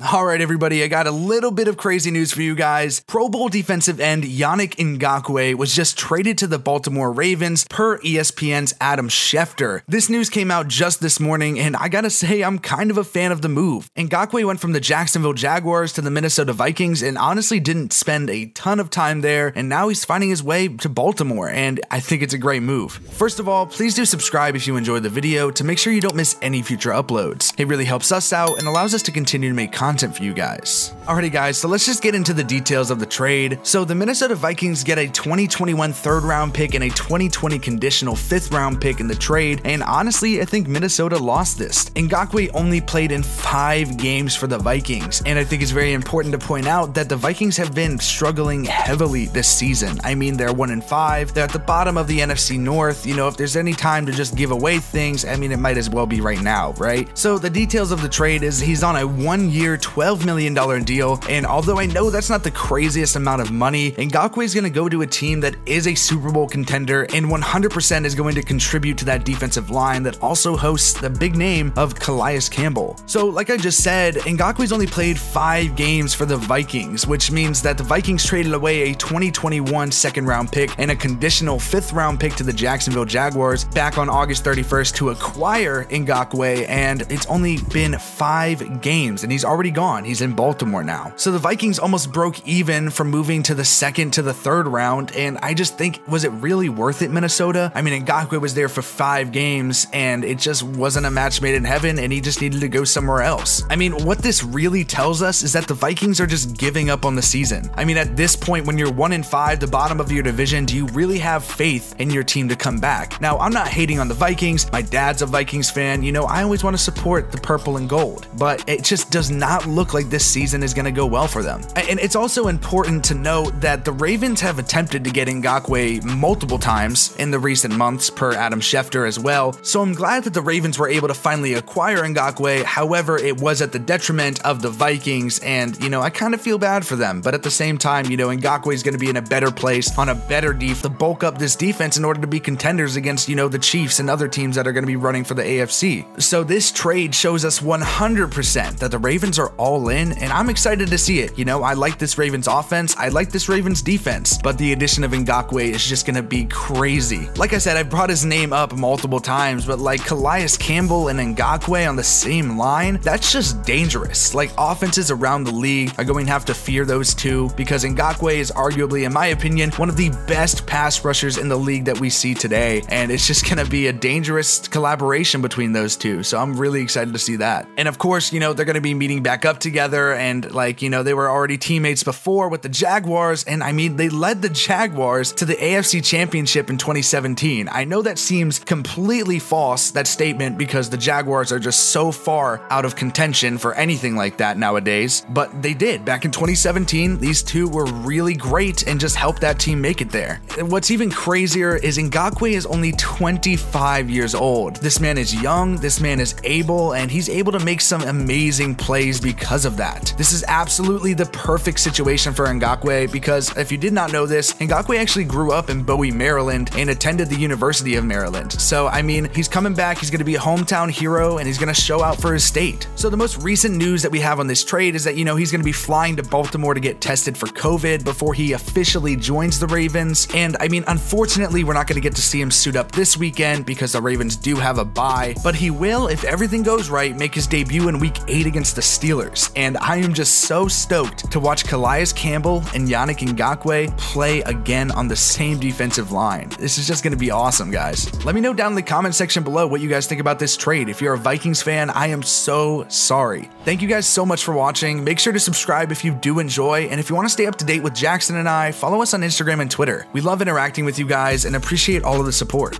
All right, everybody, I got a little bit of crazy news for you guys. Pro Bowl defensive end Yannick Ngakoue was just traded to the Baltimore Ravens per ESPN's Adam Schefter. This news came out just this morning, and I gotta say, I'm kind of a fan of the move. Ngakoue went from the Jacksonville Jaguars to the Minnesota Vikings and honestly didn't spend a ton of time there, and now he's finding his way to Baltimore, and I think it's a great move. First of all, please do subscribe if you enjoyed the video to make sure you don't miss any future uploads. It really helps us out and allows us to continue to make content content for you guys. Alrighty guys, so let's just get into the details of the trade. So the Minnesota Vikings get a 2021 third round pick and a 2020 conditional fifth round pick in the trade, and honestly, I think Minnesota lost this. Ngakoue only played in five games for the Vikings, and I think it's very important to point out that the Vikings have been struggling heavily this season. I mean, they're one in five, they're at the bottom of the NFC North. You know, if there's any time to just give away things, I mean, it might as well be right now, right? So the details of the trade is he's on a one year, $12 million deal, and although I know that's not the craziest amount of money, Ngakoue is going to go to a team that is a Super Bowl contender and 100% is going to contribute to that defensive line that also hosts the big name of Calais Campbell. So, like I just said, Ngakoue's only played five games for the Vikings, which means that the Vikings traded away a 2021 second round pick and a conditional fifth round pick to the Jacksonville Jaguars back on August 31st to acquire Ngakoue, and it's only been five games, and he's already gone. He's in Baltimore now. So the Vikings almost broke even from moving to the second to the third round, and I just think, was it really worth it, Minnesota? I mean, Ngakoue was there for five games, and it just wasn't a match made in heaven, and he just needed to go somewhere else. I mean, what this really tells us is that the Vikings are just giving up on the season. I mean, at this point, when you're one in five, the bottom of your division, do you really have faith in your team to come back? Now, I'm not hating on the Vikings. My dad's a Vikings fan. You know, I always want to support the purple and gold, but it just does not look like this season is going to go well for them. And it's also important to note that the Ravens have attempted to get Ngakoue multiple times in the recent months, per Adam Schefter as well. So I'm glad that the Ravens were able to finally acquire Ngakoue. However, it was at the detriment of the Vikings, and you know, I kind of feel bad for them. But at the same time, you know, Ngakoue is going to be in a better place on a better def to bulk up this defense in order to be contenders against, you know, the Chiefs and other teams that are going to be running for the AFC. So this trade shows us 100% that the Ravens are all in, and I'm excited to see it. You know, I like this Ravens offense, I like this Ravens defense, but the addition of Ngakoue is just gonna be crazy. Like I said, I brought his name up multiple times, but like Calais Campbell and Ngakoue on the same line, that's just dangerous. Like offenses around the league are going to have to fear those two because Ngakoue is arguably, in my opinion, one of the best pass rushers in the league that we see today, and it's just gonna be a dangerous collaboration between those two. So I'm really excited to see that. And of course, you know, they're gonna be meeting back up together and like, you know, they were already teammates before with the Jaguars. And I mean, they led the Jaguars to the AFC Championship in 2017. I know that seems completely false, that statement, because the Jaguars are just so far out of contention for anything like that nowadays. But they did. Back in 2017, these two were really great and just helped that team make it there. What's even crazier is Ngakoue is only 25 years old. This man is young, this man is able, and he's able to make some amazing plays because of that. This is absolutely the perfect situation for Ngakoue because if you did not know this, Ngakoue actually grew up in Bowie, Maryland and attended the University of Maryland. So, I mean, he's coming back, he's going to be a hometown hero and he's going to show out for his state. So, the most recent news that we have on this trade is that, you know, he's going to be flying to Baltimore to get tested for COVID before he officially joins the Ravens. And I mean, unfortunately, we're not going to get to see him suit up this weekend because the Ravens do have a bye, but he will, if everything goes right, make his debut in week 8 against the Steelers. Dealers, and I am just so stoked to watch Calais Campbell and Yannick Ngakoue play again on the same defensive line. This is just going to be awesome, guys. Let me know down in the comment section below what you guys think about this trade. If you're a Vikings fan, I am so sorry. Thank you guys so much for watching. Make sure to subscribe if you do enjoy, and if you want to stay up to date with Jackson and I, follow us on Instagram and Twitter. We love interacting with you guys and appreciate all of the support.